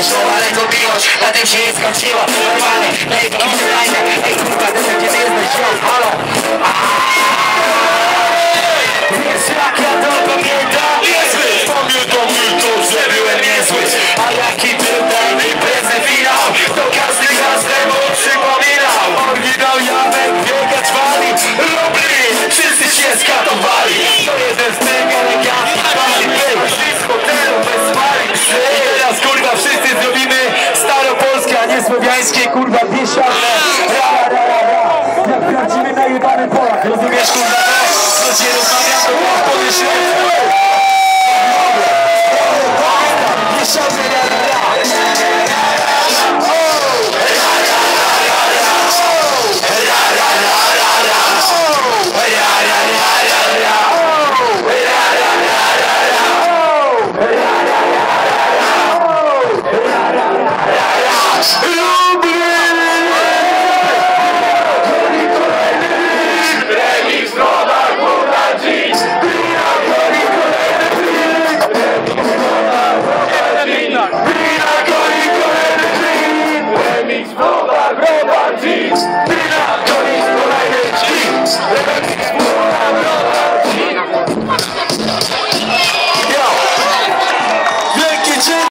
weszło, ale to miłość na tym się nie skończyła Normalny, lejka, inny lajka. Ej kurwa, ty tam gdzie ty jesteś, ziom, halo. Kurwa biesiadne Ra, ra, ra, ra, Jak prawdziwy najebany Polak. Rozumiesz kurwa to? Co cię